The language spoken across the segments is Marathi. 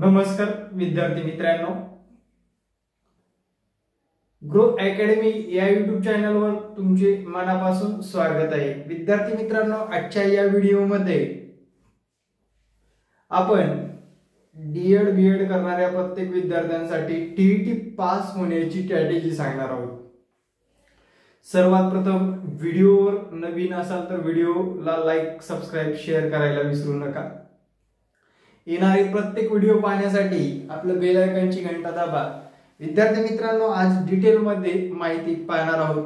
नमस्कार विद्यार्थी मित्रांनो. ग्रो अकॅडमी या युट्यूब चॅनलवर तुमचे मनापासून स्वागत आहे. विद्यार्थी मित्रांनो आजच्या या व्हिडिओमध्ये आपण डीएड बीएड करणाऱ्या प्रत्येक विद्यार्थ्यांसाठी टीईटी पास होण्याची स्ट्रॅटेजी सांगणार आहोत. सर्वात प्रथम व्हिडिओवर नवीन असाल तर व्हिडिओला लाईक सबस्क्राईब शेअर करायला विसरू नका. येणारे प्रत्येक व्हिडिओ पाहण्यासाठी आपलं बेल आयकॉनची घंटा दाबा. विद्यार्थी मित्रांनो आज डिटेलमध्ये माहिती पाहणार आहोत.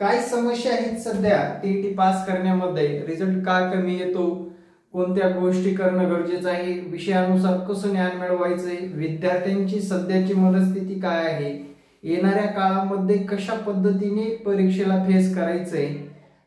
काय समस्या आहेत सध्या? टी पास करण्यामध्ये रिझल्ट का कमी येतो? कोणत्या गोष्टी करणं गरजेचं आहे? विषयानुसार कसं ज्ञान मिळवायचंय? विद्यार्थ्यांची सध्याची मनस्थिती काय आहे? येणाऱ्या काळामध्ये कशा पद्धतीने परीक्षेला फेस करायचंय?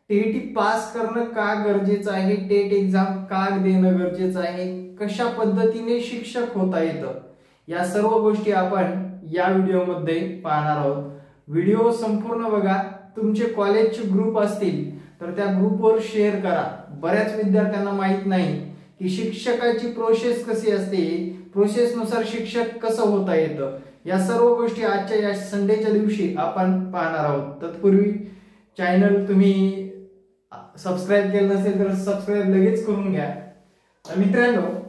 टीईटी पास करणं का गरजेचं आहे? टेट एक्झाम का देणं गरजेचं आहे? कशा पद्धतीने शिक्षक होता येतं? या सर्व गोष्टी आपण या व्हिडिओमध्ये पाहणार आहोत. व्हिडिओ संपूर्ण बघा. तुमचे कॉलेजचे ग्रुप असतील तर त्या ग्रुपवर शेअर करा. बऱ्याच विद्यार्थ्यांना माहीत नाही की शिक्षकाची प्रोसेस कशी असते प्रोसेसनुसार शिक्षक कसं होता येतं? या सर्व गोष्टी आजच्या या संडेच्या दिवशी आपण पाहणार आहोत. तत्पूर्वी चॅनल तुम्ही सबस्क्राईब केलं नसेल तर सबस्क्राईब लगेच करून घ्या. मित्रांनो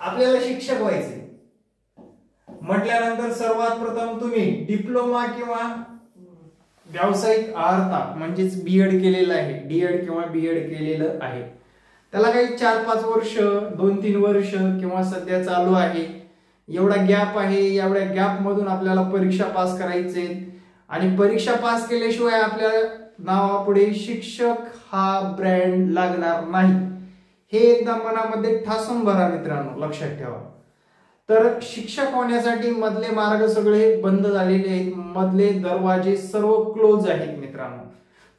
आपल्याला शिक्षक व्हायचे. म्हटल्यानंतर सर्वात प्रथम तुम्ही डिप्लोमा किंवा व्यावसायिक अर्हता म्हणजेच बीएड केलेलं आहे. डीएड किंवा बीएड केलेलं आहे. त्याला काही चार पाच वर्ष दोन तीन वर्ष किंवा सध्या चालू आहे. एवढा गॅप आहे एवढ्या गॅप मधून आपल्याला परीक्षा पास करायचे. आणि परीक्षा पास केल्याशिवाय आपल्या नावापुढे शिक्षक हा ब्रँड लागणार नाही. हे एकदा मनामध्ये ठासून भरा मित्रांनो लक्षात ठेवा. तर शिक्षक होण्यासाठी मधले मार्ग सगळे बंद झालेले आहेत. मधले दरवाजे सर्व क्लोज आहेत मित्रांनो.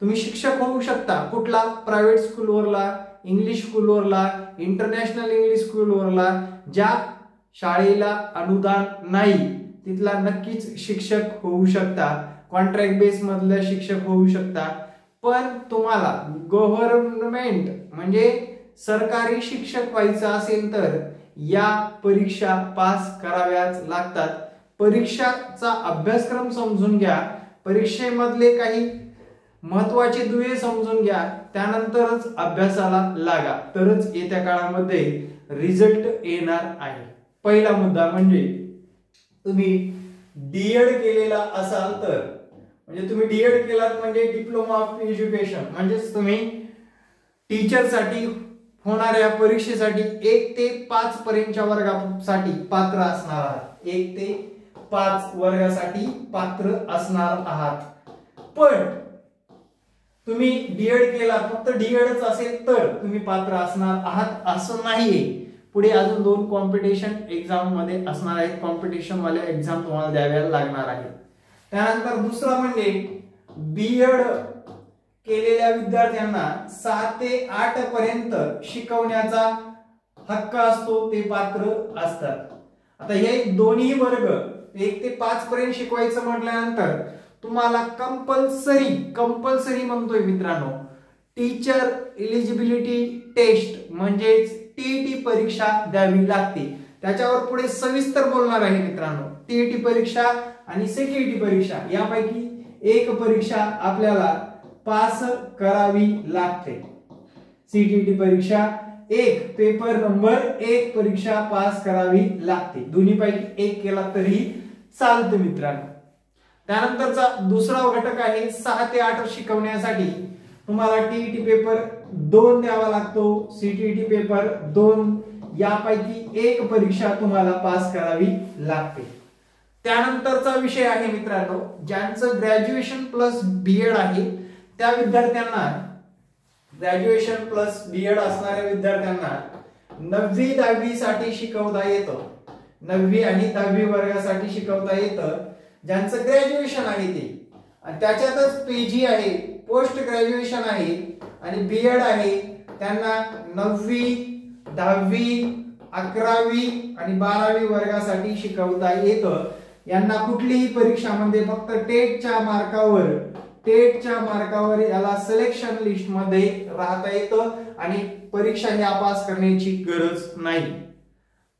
तुम्ही शिक्षक होऊ शकता. कुठला? प्रायव्हेट स्कूलवरला इंग्लिश स्कूलवरला इंटरनॅशनल इंग्लिश स्कूलवरला ज्या शाळेला अनुदान नाही तिथला नक्कीच शिक्षक होऊ शकता. कॉन्ट्रॅक्ट बेसमधला शिक्षक होऊ शकता. पण तुम्हाला गव्हर्नमेंट म्हणजे सरकारी शिक्षक व्हायचं असेल तर या परीक्षा पास कराव्याच लागतात. परीक्षाचा अभ्यासक्रम समजून घ्या. परीक्षेमधले काही महत्त्वाचे दुवे समजून घ्या. त्यानंतरच अभ्यासाला लागा. तरच येत्या काळामध्ये रिझल्ट येणार आहे. पहिला मुद्दा म्हणजे तुम्ही डीएड केलेला असाल तर म्हणजे तुम्ही डीएड केलात म्हणजे डिप्लोमा ऑफ एज्युकेशन. म्हणजेच तुम्ही टीचरसाठी होणाऱ्या परीक्षेसाठी एक ते पाच पर्यंतच्या वर्गासाठी पात्र असणार आहात. एक ते पाच वर्गासाठी पात्र असणार आहात. पण तुम्ही डीएड केला फक्त डीएडच असेल तर तुम्ही पात्र असणार आहात असं नाहीये. पुढे अजून दोन कॉम्पिटिशन एक्झाममध्ये असणार आहेत. कॉम्पिटिशन वाल्या एक्झाम तुम्हाला द्याव्या लागणार आहेत. त्यानंतर दुसरं म्हणजे बीएड केलेल्या विद्यार्थ्यांना सहा ते आठ पर्यंत शिकवण्याचा हक्क असतो ते पात्र असतात. आता हे दोन्ही वर्ग एक ते पाच पर्यंत शिकवायचं म्हटल्यानंतर तुम्हाला कंपल्सरी कंपल्सरी म्हणतोय मित्रांनो टीचर इलिजिबिलिटी टेस्ट म्हणजेच टीईटी परीक्षा द्यावी लागते. त्याच्यावर पुढे सविस्तर बोलणार आहे मित्रांनो. टीईटी परीक्षा आणि सेक्युरिटी परीक्षा यापैकी एक परीक्षा आपल्याला पास करावी लागते. सीटीटी परीक्षा एक पेपर नंबर एक परीक्षा पास करावी लागते. दोन्ही पैकी एक केला तरी चालतं मित्रांनो. त्यानंतरचा दुसरा घटक आहे सहा ते आठ शिकवण्यासाठी. तुम्हाला टीईटी पेपर दोन द्यावा लागतो. सीटीईटी पेपर दोन यापैकी एक परीक्षा तुम्हाला पास करावी लागते. त्यानंतरचा विषय आहे मित्रांनो ज्यांचं ग्रॅज्युएशन प्लस बीएड आहे त्या विद्यार्थ्यांना ग्रॅज्युएशन प्लस बीएड असणाऱ्या विद्यार्थ्यांना नववी दहावी साठी शिकवता येतं. नववी आणि दहावी वर्गासाठी शिकवता येतं. ज्यांचं ग्रॅज्युएशन आहे ते. आणि त्याच्यातच पीजी आहे पोस्ट ग्रॅज्युएशन आहे आणि बीएड आहे. त्यांना नववी दहावी अकरावी आणि बारावी वर्गासाठी शिकवता येतं. यांना कुठलीही परीक्षामध्ये फक्त टेटच्या मार्कावर टेटच्या मार्गावर याला सिलेक्शन लिस्टमध्ये राहता येतं आणि परीक्षा ह्या पास करण्याची गरज नाही.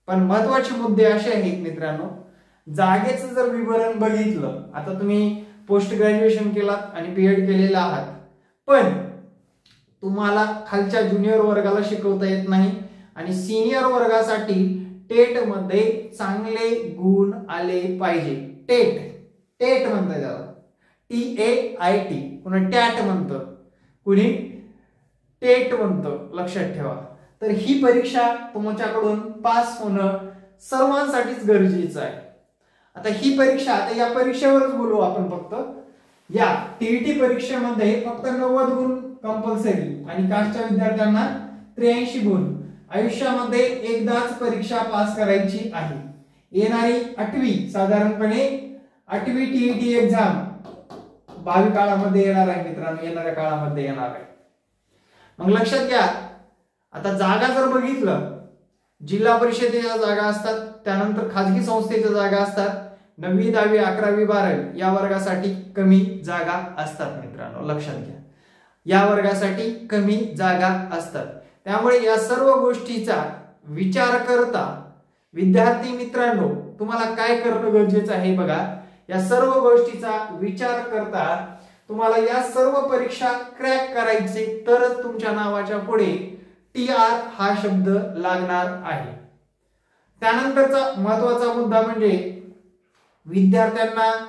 पण महत्त्वाचे मुद्दे असे आहेत मित्रांनो जागेचं जर विवरण बघितलं आता तुम्ही पोस्ट ग्रॅज्युएशन केलात आणि पीएड केलेला आहात पण तुम्हाला खालच्या ज्युनियर वर्गाला शिकवता येत नाही आणि सिनियर वर्गासाठी टेटमध्ये चांगले गुण आले पाहिजे. टेट टेट म्हणतात त्याला. टी ए आय टी कुणा टॅट म्हणतं. कुणी? टेट म्हणतं. लक्षात ठेवा. तर ही परीक्षा तुमच्याकडून पास होणं सर्वांसाठीच गरजेचं आहे. आता ही परीक्षा आता या परीक्षेवरच बोलू आपण फक्त. या टीईटी परीक्षेमध्ये फक्त नव्वद गुण कंपल्सरी आणि कास्टच्या विद्यार्थ्यांना त्र्याऐंशी गुण. आयुष्यामध्ये एकदाच परीक्षा पास करायची आहे. येणारी आठवी साधारणपणे आठवी टीईटी एक्झाम भावी काळामध्ये येणार आहे मित्रांनो येणाऱ्या काळामध्ये येणार आहे. मग लक्षात घ्या आता जागा जर बघितलं जिल्हा परिषदेच्या जागा असतात त्यानंतर खाजगी संस्थेच्या जागा असतात नववी दहावी अकरावी बारावी या वर्गासाठी कमी जागा असतात मित्रांनो लक्षात घ्या. या वर्गासाठी कमी जागा असतात. त्यामुळे या सर्व गोष्टीचा विचार करता विद्यार्थी मित्रांनो तुम्हाला काय करणं गरजेचं आहे बघा. या सर्व गोष्टीचा विचार करता तुम्हाला या सर्व परीक्षा क्रॅक करायचे तरच तुमच्या नावाच्या पुढे टी आर हा शब्द लागणार आहे. त्यानंतरचा महत्त्वाचा मुद्दा म्हणजे विद्यार्थ्यांना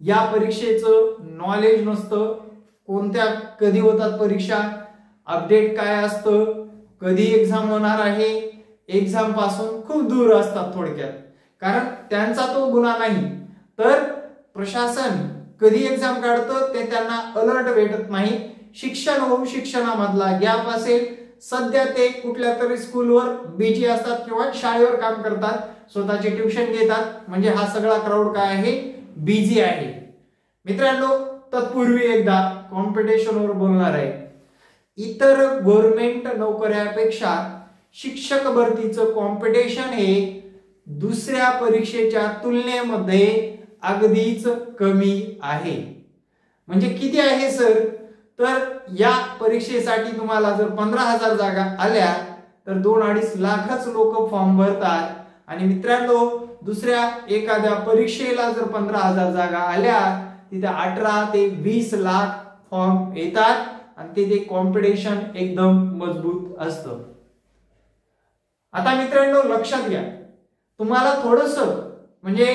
या परीक्षेचं नॉलेज नसतं. कोणत्या कधी होतात परीक्षा? अपडेट काय असतं? कधी एक्झाम होणार आहे? एक्झामपासून खूप दूर असतात थोडक्यात. कारण त्यांचा तो गुन्हा नाही. तर प्रशासन कधी एक्झाम काढतं ते त्यांना अलर्ट भेटत नाही. शिक्षण होऊन शिक्षणामधला गॅप असेल. सध्या ते कुठल्या तरी स्कूलवर बिजी असतात किंवा शाळेवर काम करतात. स्वतःचे ट्युशन घेतात. म्हणजे हा सगळा क्राऊड काय आहे? बिझी आहे. मित्रांनो तत्पूर्वी एकदा कॉम्पिटिशनवर बोलणार आहे. इतर गव्हर्नमेंट नोकऱ्यापेक्षा शिक्षक भरतीचं कॉम्पिटिशन हे दुसऱ्या परीक्षेच्या तुलनेमध्ये अगदीच कमी आहे. म्हणजे किती आहे सर? तर या परीक्षेसाठी तुम्हाला जर पंधरा हजार जागा आल्या तर दोन अडीच लाखच लोक फॉर्म भरतात. आणि मित्रांनो दुसऱ्या एखाद्या परीक्षेला जर पंधरा हजार जागा आल्या तिथे अठरा ते वीस लाख फॉर्म येतात आणि तिथे कॉम्पिटिशन एकदम मजबूत असतं. आता मित्रांनो लक्षात घ्या. तुम्हाला थोडस म्हणजे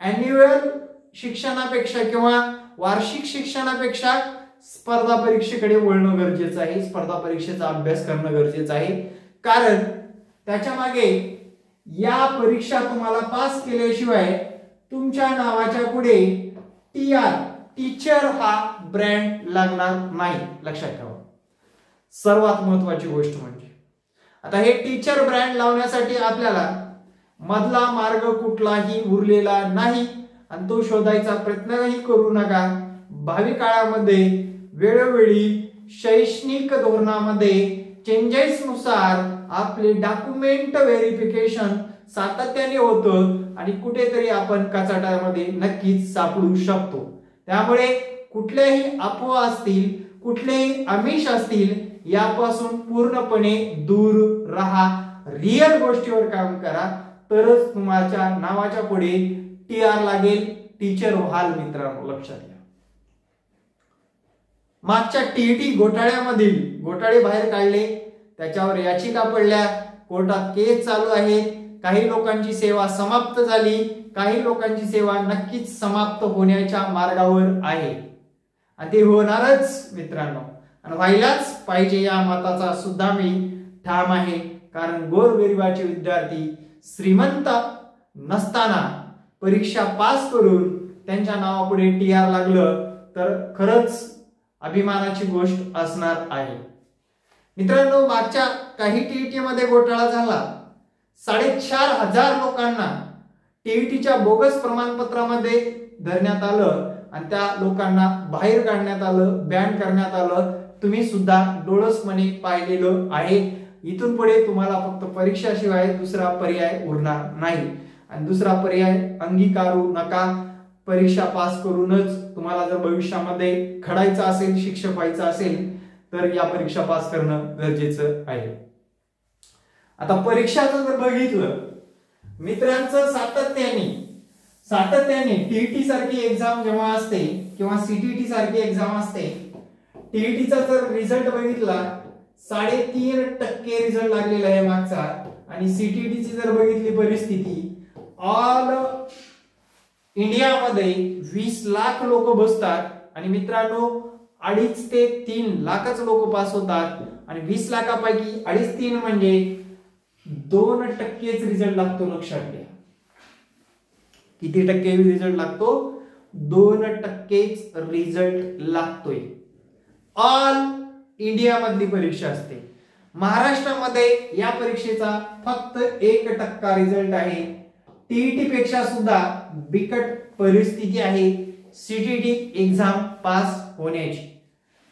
अॅन्युअल शिक्षणापेक्षा किंवा वार्षिक शिक्षणापेक्षा स्पर्धा परीक्षेकडे वळणं गरजेचं आहे. स्पर्धा परीक्षेचा अभ्यास करणं गरजेचं आहे. कारण त्याच्यामागे या परीक्षा तुम्हाला पास केल्याशिवाय तुमच्या नावाच्या पुढे टी आर टीचर हा ब्रँड लागणार नाही. लक्षात ठेवा. सर्वात महत्वाची गोष्ट म्हणजे आता हे टीचर ब्रँड लावण्यासाठी आपल्याला मधला मार्ग कुठलाही उरलेला नाही आणि तो शोधायचा प्रयत्नही करू नका. भावी काळामध्ये वेळोवेळी शैक्षणिक धोरणामध्ये चेंजेस नुसार आपले डॉक्युमेंट व्हेरिफिकेशन सातत्याने होतं आणि कुठेतरी आपण कचाट्यामध्ये नक्कीच सापडू शकतो. त्यामुळे कुठल्याही अफवा असतील कुठलेही आमिष असतील यापासून पूर्णपणे दूर राहा. रिअल गोष्टीवर काम करा. तरच तुमच्या नावाच्या पुढे टी आर लागेल. टीचर व्हाल मित्रांनो लक्षात घ्या. मागच्या टीईटी घोटाळ्यामधील घोटाळे बाहेर काढले. त्याच्यावर याचिका पडल्या. कोर्टात केस चालू आहे. काही लोकांची सेवा समाप्त झाली. काही लोकांची सेवा नक्कीच समाप्त होण्याच्या मार्गावर आहे. आणि ते होणारच मित्रांनो. आणि व्हायलाच पाहिजे या मताचा सुद्धा मी ठाम आहे. कारण गोरगरिबाचे विद्यार्थी श्रीमंत नसताना परीक्षा पास करून त्यांच्या नावापुढे टी आर लागलं तर खरंच अभिमानाची गोष्ट असणार आहे. मित्रांनो मागच्या काही टीईटी मध्ये घोटाळा झाला. साडेचार हजार लोकांना टीईटीच्या बोगस प्रमाणपत्रामध्ये धरण्यात आलं आणि त्या लोकांना बाहेर काढण्यात आलं बॅन करण्यात आलं. तुम्ही सुद्धा डोळसपणे पाहिलेलं आहे. इथून पुढे तुम्हाला फक्त परीक्षाशिवाय दुसरा पर्याय उरणार नाही. आणि दुसरा पर्याय अंगीकारू नका. परीक्षा पास करूनच तुम्हाला जर भविष्यामध्ये खडायचं असेल शिक्षक व्हायचं असेल तर या परीक्षा पास करणं गरजेचं आहे. आता परीक्षाचं जर बघितलं मित्रांचं सातत्याने सातत्याने टीईटी सारखी एक्झाम जेव्हा असते किंवा सीटीटी सारखी एक्झाम असते टीईटीचा जर रिझल्ट बघितला साडेतीन टक्के रिझल्ट लागलेला आहे मागचा. आणि सीटीटीची जर बघितली परिस्थिती ऑल इंडियामध्ये वीस लाख लोक बसतात. आणि मित्रांनो अडीच ते तीन लाखच लोक पास होतात. आणि वीस लाखापैकी अडीच तीन म्हणजे दोन टक्केच रिझल्ट लागतो लक्षात घ्या. किती टक्के रिझल्ट लागतो? दोन टक्केच रिझल्ट लागतोय. ऑल इंडियामधली परीक्षा असते. महाराष्ट्रामध्ये या परीक्षेचा फक्त एक टक्का रिझल्ट आहे. टीईटी पेक्षा सुद्धा बिकट परिस्थिती आहे. सीटीटी एक्झाम पास होण्याची.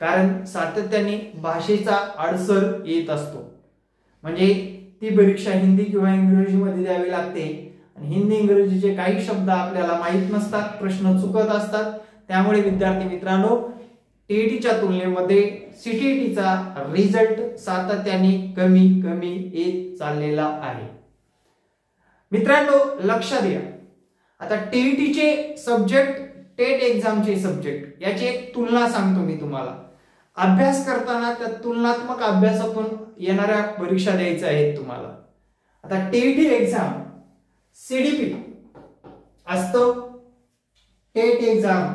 कारण सातत्याने भाषेचा अडसर येत असतो. म्हणजे ती परीक्षा हिंदी किंवा इंग्रजीमध्ये द्यावी लागते. आणि हिंदी इंग्रजीचे काही शब्द आपल्याला माहीत नसतात प्रश्न चुकत असतात. त्यामुळे विद्यार्थी मित्रांनो टीईटीच्या तुलनेमध्ये सीटीईटीचा रिझल्ट सातत्याने कमी कमी येत चाललेला आहे. मित्रांनो लक्ष द्या. आता टीईटीचे सब्जेक्ट टेट एक्झामचे सब्जेक्ट याची एक तुलना सांगतो मी तुम्हाला. अभ्यास करताना त्या तुलनात्मक अभ्यासातून येणाऱ्या परीक्षा द्यायच्या आहेत तुम्हाला. आता टीईटी एक्झाम सीडीपी असतो. टेट एक्झाम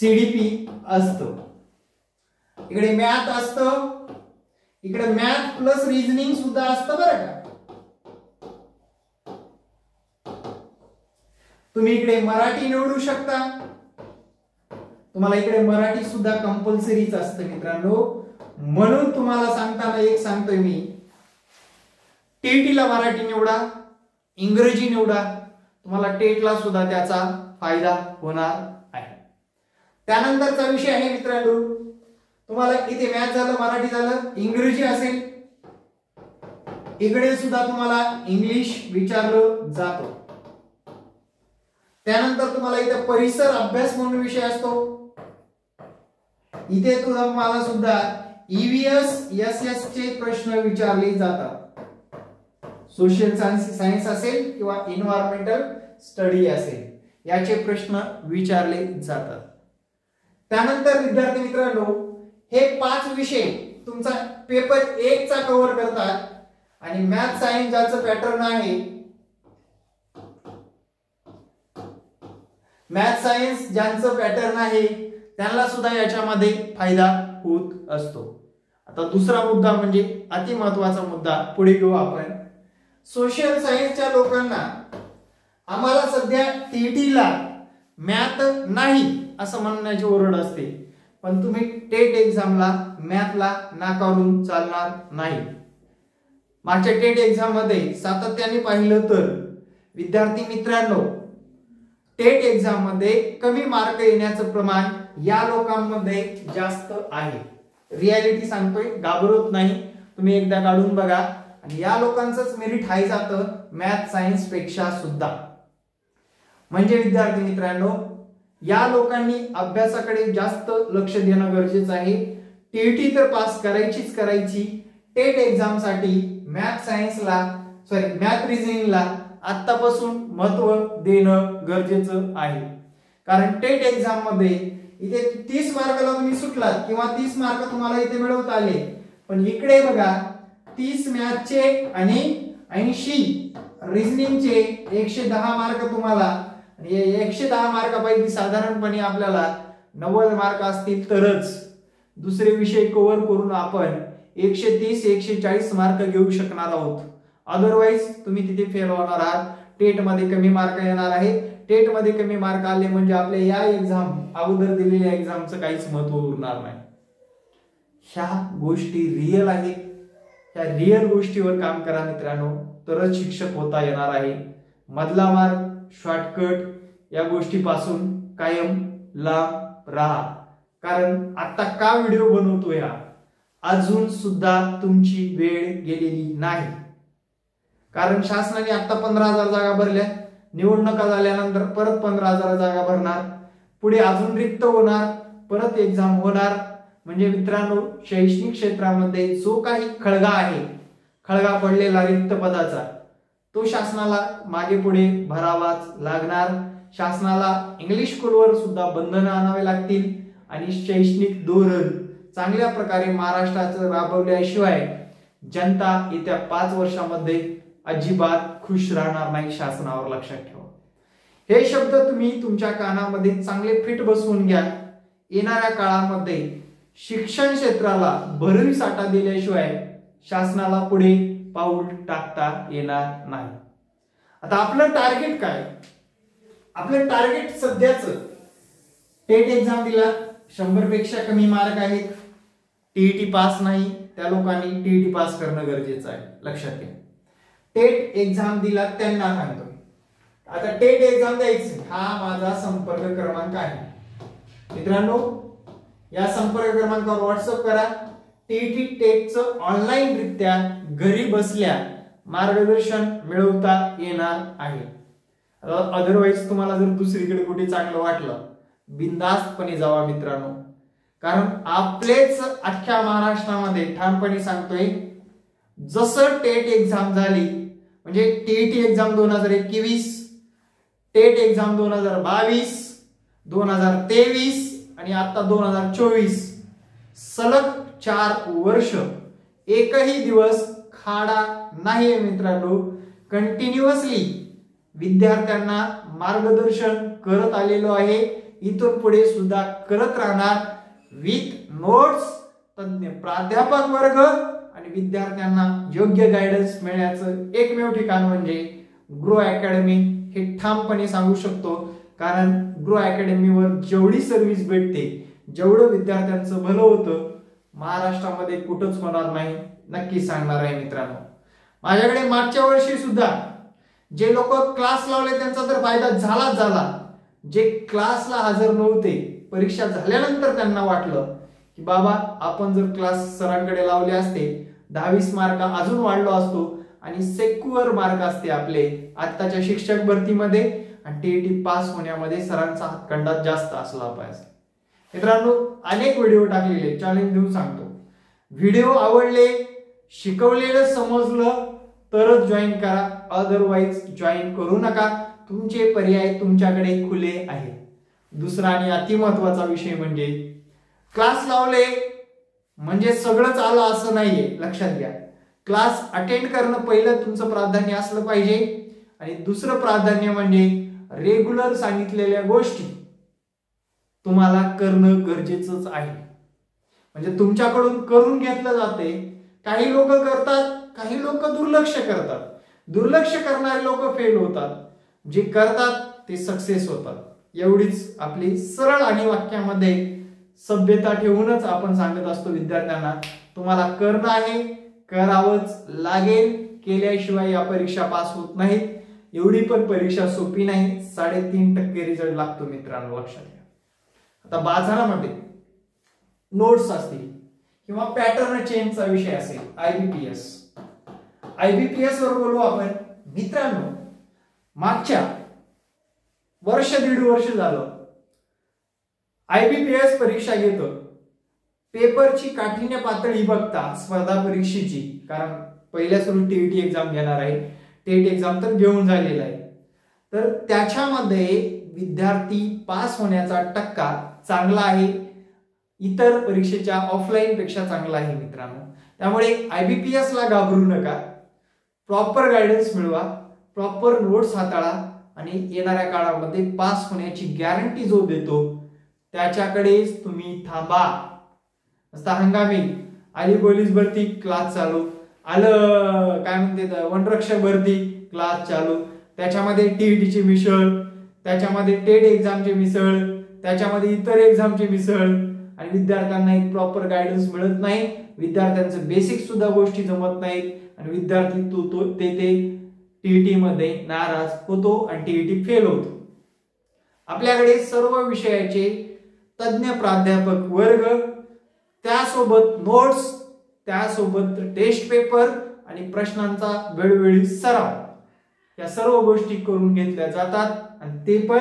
सीडीपी असतो. इकडे मॅथ असतं. इकडे मॅथ प्लस रिझनिंग सुद्धा असतं बरं का. तुम्ही इकडे मराठी निवडू शकता. तुम्हाला इकडे मराठी सुद्धा कंपल्सरीच असतं मित्रांनो. म्हणून तुम्हाला सांगताना एक सांगतोय मी. टेटीला मराठी निवडा इंग्रजी निवडा. तुम्हाला टेटला सुद्धा त्याचा फायदा होणार त्यानंतरचा विषय आहे मित्रांनो. तुम्हाला इथे मॅथ झालं मराठी झालं इंग्रजी असेल. इकडे सुद्धा तुम्हाला इंग्लिश विचारलं जातो. त्यानंतर तुम्हाला इथे परिसर अभ्यास म्हणून विषय असतो. इथे तुम्हाला सुद्धा ईव्हीएस एस एस चे प्रश्न विचारले जातात. सोशल सायन्स असेल किंवा इन्व्हायरमेंटल स्टडी असेल याचे प्रश्न विचारले जातात. त्यानंतर विद्यार्थी मित्रांनो हे पाच विषय तुमचा पेपर एक चा कव्हर करतात आणि मॅथ सायन्स ज्याचं पॅटर्न आहे मॅथ सायन्स ज्यांचं पॅटर्न आहे त्यांना सुद्धा याच्यामध्ये फायदा होत असतो. आता दुसरा मुद्दा म्हणजे अति महत्त्वाचा मुद्दा पुढे घेऊ आपण. सोशल सायन्सच्या लोकांना आम्हाला सध्या टीटीला मॅथ नाही. असं म्हणण्याची ओरड असते. पण तुम्ही टेट एक्झामला मॅथला नाकारून चालणार नाही. मागच्या टेट एक्झाममध्ये सातत्याने पाहिलं तर विद्यार्थी मित्रांनो टेट एक्झाममध्ये कमी मार्क येण्याचं प्रमाण या लोकांमध्ये जास्त आहे. रियालिटी सांगतोय घाबरत नाही. तुम्ही एकदा काढून बघा. आणि या लोकांचंच मेरिट हाय जातं मॅथ सायन्सपेक्षा सुद्धा. म्हणजे विद्यार्थी मित्रांनो या लोकांनी अभ्यासाकडे जास्त लक्ष देणं गरजेचं आहे. टीईटी तर पास करायचीच करायची. टेट एक्झामसाठी मॅथ सायन्सला सॉरी मॅथ रिझनिंगला आत्तापासून महत्त्व देणं गरजेचं आहे. कारण टेट एक्झाममध्ये इथे तीस मार्काला तुम्ही सुटलात किंवा तीस मार्क तुम्हाला इथे मिळवता आले. पण इकडे बघा तीस मॅथचे आणि ऐंशी रिझनिंगचे एकशे दहा मार्क तुम्हाला आणि एकशे दहा मार्कापैकी साधारणपणे आपल्याला नव्वद मार्क असतील तरच दुसरे विषय कव्हर करून आपण एकशे तीस एकशे चाळीस मार्क घेऊ शकणार आहोत. अदरवाईज तुम्ही तिथे फेल होणार आहात. टेटमध्ये कमी मार्क येणार आहे टेटमध्ये कमी मार्क आले म्हणजे आपल्या या एक्झाम अगोदर दिलेल्या एक्झामचं काहीच महत्त्व उरणार नाही. ह्या गोष्टी रिअल आहेत. ह्या रिअल गोष्टीवर काम करा मित्रांनो. तरच शिक्षक होता येणार आहे. मधला मार्क शॉर्टकट या गोष्टीपासून कायम लांब राहा. कारण आता का व्हिडिओ बनवतोय हा? अजून सुद्धा तुमची वेळ गेलेली नाही. कारण शासनाने आता पंधरा हजार जागा भरल्या. निवडणुका झाल्यानंतर परत पंधरा हजार जागा भरणार. पुढे अजून रिक्त होणार. परत एक्झाम होणार. म्हणजे मित्रांनो शैक्षणिक क्षेत्रामध्ये जो काही खळगा आहे खळगा पडलेला रिक्त पदाचा तो शासनाला मागे पुढे भरावाच लागणार. शासनाला इंग्लिश स्कूलवर सुद्धा बंधनं आणावे लागतील. आणि शैक्षणिक धोरण चांगल्या प्रकारे महाराष्ट्राचं राबवल्याशिवाय जनता येत्या पाच वर्षामध्ये अजिबात खुश राहणार नाही शासनावर लक्षात ठेवा. हे शब्द तुम्ही तुमच्या कानामध्ये चांगले फिट बसवून घ्या. येणाऱ्या काळामध्ये शिक्षण क्षेत्राला भरवी साठा दिल्याशिवाय शासनाला पुढे पाऊल टाकता येणार नाही. आता आपलं टार्गेट काय? आपलं टार्गेट सध्याच टेट एक्झाम दिला शंभरपेक्षा कमी मार्क आहेत. टीईटी पास नाही त्या लोकांनी टीईटी पास करणं गरजेचं आहे लक्षात घ्या टेट एक्झाम दिला त्यांना सांगतो. आता टेट एक्झाम द्यायची हा माझा संपर्क क्रमांक आहे. मित्रांनो या संपर्क क्रमांकावर व्हॉट्सअप करा. टीईटी टेटचं ऑनलाईन रित्या घरी बसल्या मार्गदर्शन मिळवता येणार आहे. अदरवाईज तुम्हाला जर दुसरीकडे कुठे चांगलं वाटलं बिंदास्तपणे जावा मित्रांनो. कारण आपलेच अख्ख्या महाराष्ट्रामध्ये ठामपणे सांगतोय जसं टेट एक्झाम झाली म्हणजे टीईटी एक्झाम दोन हजार एकवीस टेट एक्झाम दोन हजार बावीस दोन हजार तेवीस आणि आता दोन हजार चोवीस सलग चार वर्ष. एकही दिवस खाडा नाही मित्रांनो. कंटिन्युअसली विद्यार्थ्यांना मार्गदर्शन करत आलेलो आहे. इथून पुढे सुद्धा करत राहणार विथ नोट्स तज्ञ प्राध्यापक वर्ग आणि विद्यार्थ्यांना योग्य गायडन्स मिळण्याचं एकमेव ठिकाण म्हणजे ग्रो अकॅडमी हे ठामपणे सांगू शकतो. कारण ग्रो अकॅडमीवर जेवढी सर्व्हिस भेटते जेवढं विद्यार्थ्यांचं भलं होतं महाराष्ट्रामध्ये कुठंच होणार नाही नक्की सांगणार आहे मित्रांनो. माझ्याकडे मागच्या वर्षी सुद्धा जे लोक क्लास लावले त्यांचा तर फायदा झालाच झाला. जे क्लासला हजर नव्हते परीक्षा झाल्यानंतर त्यांना वाटलं की बाबा आपण जर क्लास सरांकडे लावले असते दहावीस मार्क अजून वाढलो असतो आणि सेक्युअर मार्क असते आपले आत्ताच्या शिक्षक भरतीमध्ये आणि टीईटी पास होण्यामध्ये सरांचा हातखंडात जास्त असला पाहिजे. मित्रांनो अनेक व्हिडिओ टाकलेले चॅलेंज देऊन सांगतो. व्हिडिओ आवडले शिकवलेलं समजलं तरच जॉईन करा. अदरवाईज जॉईन करू नका. तुमचे पर्याय तुमच्याकडे खुले आहेत. दुसरा आणि अतिमहत्वाचा विषय म्हणजे क्लास लावले म्हणजे सगळंच आलं असं नाहीये लक्षात घ्या. क्लास अटेंड करणं पहिलं तुमचं प्राधान्य असलं पाहिजे. आणि दुसरं प्राधान्य म्हणजे रेग्युलर सांगितलेल्या गोष्टी. तुम्हाला करणं गरजेचंच आहे. म्हणजे तुमच्याकडून करून घेतलं जाते. काही लोक करतात काही लोक दुर्लक्ष करतात. दुर्लक्ष करणारे लोक फेल होतात. जे करतात ते सक्सेस होतात. एवढीच आपली सरळ आणि वाक्यामध्ये सभ्यता ठेवूनच आपण सांगत असतो विद्यार्थ्यांना तुम्हाला करणं आहे करावंच लागेल. केल्याशिवाय या परीक्षा पास होत नाहीत. एवढी पण परीक्षा सोपी नाही. साडेतीन टक्के रिझल्ट लागतो मित्रांनो लक्षात आता बाजारामध्ये नोट्स असतील किंवा पॅटर्न चेंजचा विषय असेल आयबीपीएस आयबीपीएस वर बोलू आपण. मित्रांनो मागच्या वर्ष दीड वर्ष झालं. आयबीपीएस परीक्षा घेतो. पेपरची काठीण्य पातळी बघता स्पर्धा परीक्षेची कारण पहिल्या सुरू टीईटी एक्झाम घेणार आहे. टेट एक्झाम तर घेऊन झालेला आहे. तर त्याच्यामध्ये विद्यार्थी पास होण्याचा टक्का चांगला आहे. इतर परीक्षेच्या ऑफलाईनपेक्षा चांगला आहे मित्रांनो. त्यामुळे आयबीपीएस ला घाबरू नका. प्रॉपर गायडन्स मिळवा. प्रॉपर नोट्स हाताळा आणि येणाऱ्या काळामध्ये पास होण्याची गॅरंटी जो देतो त्याच्याकडेच तुम्ही थांबा. असता हंगामी. आली पोलीस भरती क्लास चालू. आलं काय म्हणते वनरक्षक भरती क्लास चालू. त्याच्यामध्ये टी ई टीची मिसळ त्याच्यामध्ये टेट एक्झामची मिसळ त्याच्यामध्ये इतर एक्झामची मिसळ आणि विद्यार्थ्यांना एक प्रॉपर गायडन्स मिळत नाही. विद्यार्थ्यांचं बेसिक सुद्धा गोष्टी जमत नाहीत. आणि विद्यार्थी तो तो ते ते टीईटी मध्ये नाराज होतो आणि टीईटी फेल होतो. आपल्याकडे सर्व विषयाचे तज्ज्ञ प्राध्यापक वर्ग त्यासोबत नोट्स त्यासोबत टेस्ट पेपर आणि प्रश्नांचा वेळोवेळी सराव. या सर्व गोष्टी करून घेतल्या जातात आणि ते पण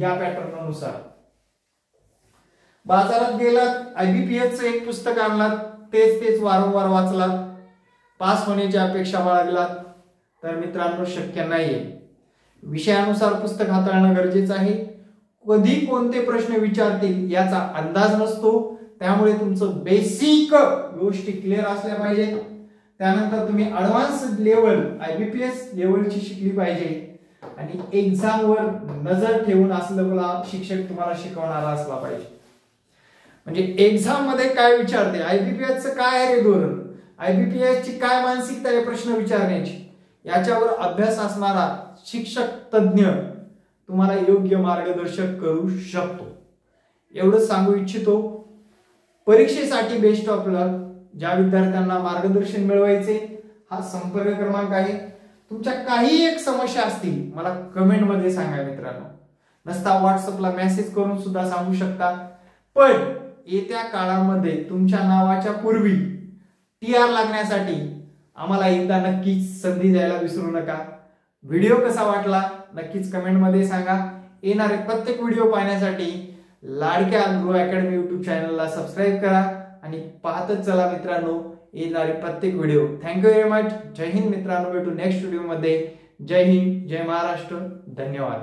या पॅटर्ननुसार बाजारात गेलात आयबीपीएसचं एक पुस्तक आणलात तेच तेच वारंवार वाचलात. पास होण्याची अपेक्षा बाळगलात. तर मित्रांनो शक्य नाहीये. विषयानुसार पुस्तक हाताळणं गरजेचं आहे. कधी कोणते प्रश्न विचारतील याचा अंदाज नसतो. त्यामुळे तुमचं बेसिक गोष्टी क्लिअर असल्या पाहिजेत. त्यानंतर तुम्ही अडव्हान्स लेवल आयबीपीएस लेवलची शिकली पाहिजे. आणि एक्झामवर नजर ठेवून असलं शिक्षक तुम्हाला शिकवणारा असला पाहिजे. म्हणजे एक्झाममध्ये काय विचारते? आयबीपीएस काय आहे रे धोरण? आयबीपीएस ची काय मानसिकता आहे प्रश्न विचारण्याची? याच्यावर अभ्यास असणारा शिक्षक तज्ज्ञ तुम्हाला योग्य मार्गदर्शक करू शकतो. एवढंच सांगू इच्छितो परीक्षेसाठी बेस्ट ऑफ लक ज्या विद्यार्थ्यांना मार्गदर्शन मिळवायचे हा संपर्क क्रमांक आहे. तुमच्या काही एक समस्या असतील मला कमेंटमध्ये सांगा मित्रांनो. नसता व्हॉट्सअपला मेसेज करून सुद्धा सांगू शकता. पण येत्या काळामध्ये तुमच्या नावाच्या पूर्वी टी आर लागण्यासाठी आम्हाला एकदा नक्कीच संधी द्यायला विसरू नका. व्हिडिओ कसा वाटला नक्कीच कमेंटमध्ये सांगा. येणारे प्रत्येक व्हिडिओ पाहण्यासाठी लाडक्या ग्रो अकॅडमी युट्यूब चॅनलला सबस्क्राईब करा आणि पाहतच चला मित्रांनो येणारे प्रत्येक video. Thank you very much जय हिंद मित्रांनो. भेटू नेक्स्ट व्हिडिओमध्ये जय हिंद जय महाराष्ट्र. धन्यवाद.